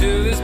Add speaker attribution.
Speaker 1: to this